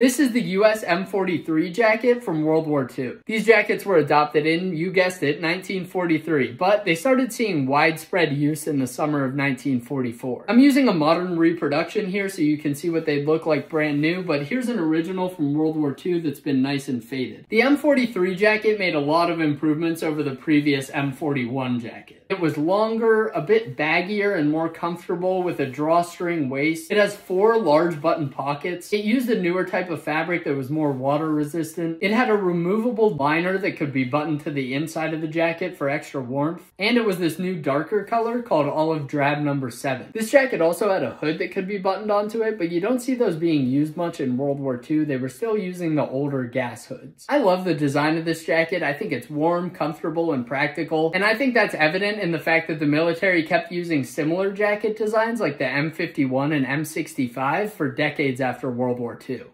This is the US M43 jacket from World War II. These jackets were adopted in, you guessed it, 1943, but they started seeing widespread use in the summer of 1944. I'm using a modern reproduction here so you can see what they look like brand new, but here's an original from World War II that's been nice and faded. The M43 jacket made a lot of improvements over the previous M41 jacket. It was longer, a bit baggier, and more comfortable with a drawstring waist. It has four large button pockets. It used a newer type of fabric that was more water resistant. It had a removable liner that could be buttoned to the inside of the jacket for extra warmth. And it was this new darker color called olive drab number 7. This jacket also had a hood that could be buttoned onto it, but you don't see those being used much in World War II. They were still using the older gas hoods. I love the design of this jacket. I think it's warm, comfortable, and practical. And I think that's evident in the fact that the military kept using similar jacket designs like the M51 and M65 for decades after World War II.